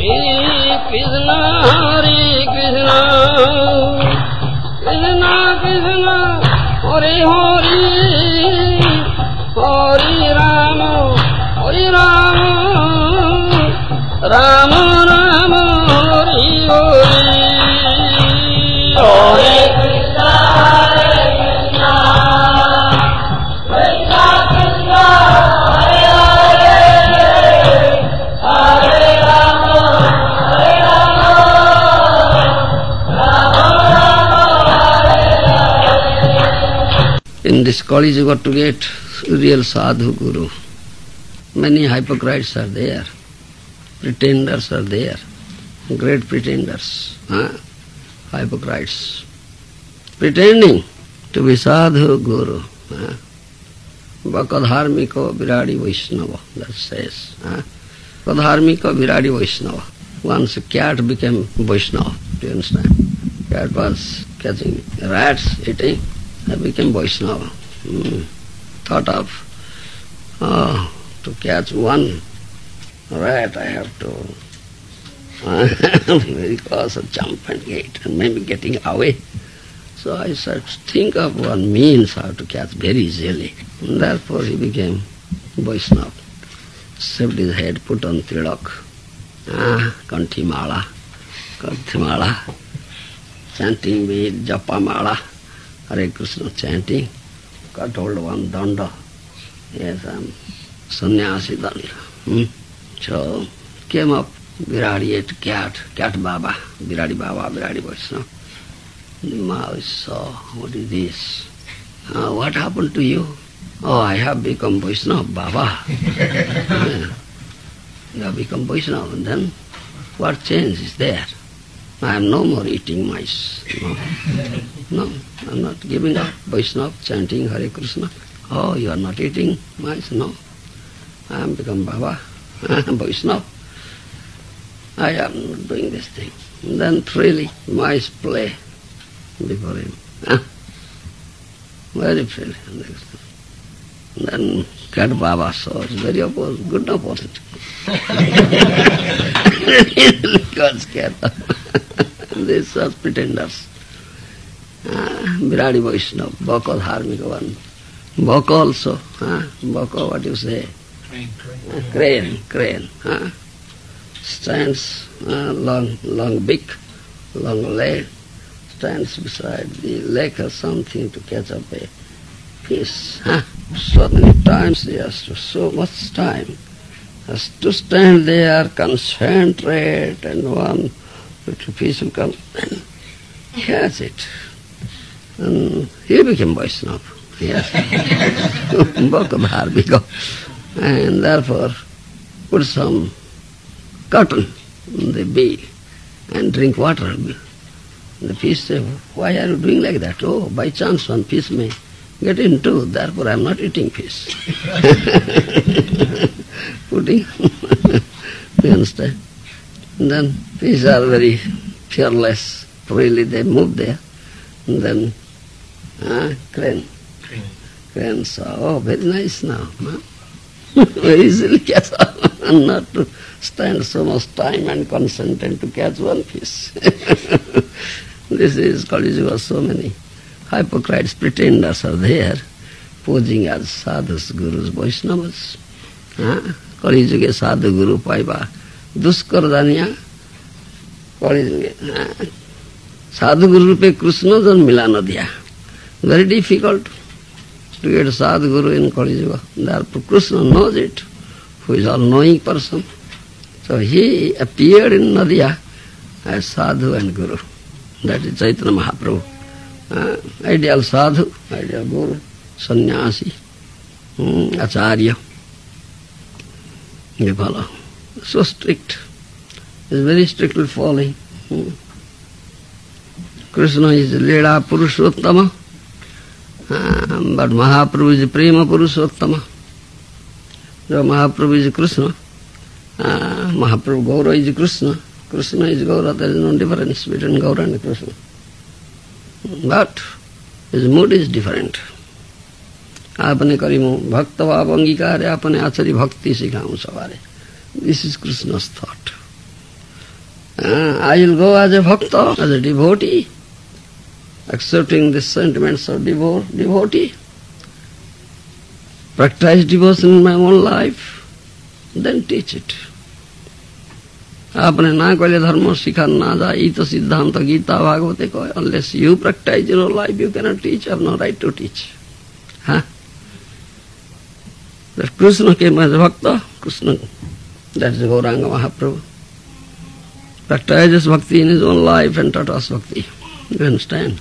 कृष्ण कृष्ण कृष्ण कृषण अे हो In this college you got to get real sadhu guru. Many hypocrites are there, pretenders are there, great pretenders, huh? hypocrites, pretending to be sadhu guru. Huh? Vakadharmiko viradi Vaishnava, that says. Huh? Kadharmika viradi Vaishnava. Once a cat became Vaishnava, do you understand? Cat was catching rats, eating, and became Vaishnava. Hmm. Thought of, oh, to catch one rat I have to very close and jump and get and maybe getting away. So I said, think of one means how to catch very easily. And therefore he became Vaishnava. Shaved his head, put on tilak, ah, kanthimala, kanthimala, chanting with japamala, Hare Krishna chanting, got hold one danda. Yes, I'm sannyasi danda. Hmm? So came up Viradi ate cat, cat Baba, Viradi Baba, Viradi Vaishnava. The mouse saw, what is this? "Ah, what happened to you? Oh, I have become Vaishnava, Baba. Yeah. You have become Vaishnava, and then what change is there? I am no more eating mice. No, no I'm not giving up Vaishnava, chanting Hare Krishna. Oh, you are not eating mice? No. I am become Baba, Vaishnava. I am not doing this thing. And then freely mice play before him. Very freely. Then Cat Baba saw it's very opposite, good opposite. got scared. These are pretenders. Ah, Viradi Vaishnava, Bhaka Dharmika one. Bhaka also. Huh? Bhaka, what you say? Ah, crane, crane. Huh? Stands uh, long, long beak, long leg, stands beside the lake or something to catch up a fish. Huh? So many times he has to, so much time. Has to stand there, concentrate, and one little fish will come and it. And he became Vaishnava. Yes. Bhakabharvika. And therefore put some cotton in the bill and drink water. The fish say, why are you doing like that? Oh, by chance one fish may get into, therefore I am not eating fish. Putting, you understand? And then these are very fearless, freely they move there. And then, ah, crane. Crane saw, oh, very nice now. Huh? very easily catch and not to stand so much time and concentrate to catch one fish. this is Kali Yuga, so many hypocrites, pretenders are there, posing as sadhus, gurus, Vaishnavas. Huh? Kali Yuga sadhu guru paiba, दुष्कर दानिया हाँ। साधु गुरु पे कृष्ण जन मिला न दिया very difficult to get sadhu guru in कड़ी Krishna knows it who so he appear in Nadia as sadhu and guru. That is Chaitanya Mahaprabhu ideal sadhu ideal guru, sannyasi. Hmm, आचार्य। भला So strict. Is very strictly following. Hmm. Krishna is Lila Purushottama. Um, but Mahaprabhu is Prema Purushottama. So Mahaprabhu is Krishna. Uh, Mahaprabhu Gaura is Krishna. Krishna is Gaura. There is no difference between Gaura and Krishna. But his mood is different. आपने करी मो भक्त भाव अंगीकार है अपने आचरी भक्ति सिखाऊं सवारे this is Krishna's thought Uh, I will go as a bhakta, as a devotee, accepting the sentiments of devo- devotee, practice devotion in my own life, then teach it. आपने ना कहले धर्म सिखा ना जा ई तो सिद्धांत गीता भागवते कहे unless you practice your life you cannot teach have no right to teach हाँ कृष्ण के मैं भक्त Krishna that is Gauranga Mahaprabhu. Practices bhakti in his own life and taught us bhakti. You understand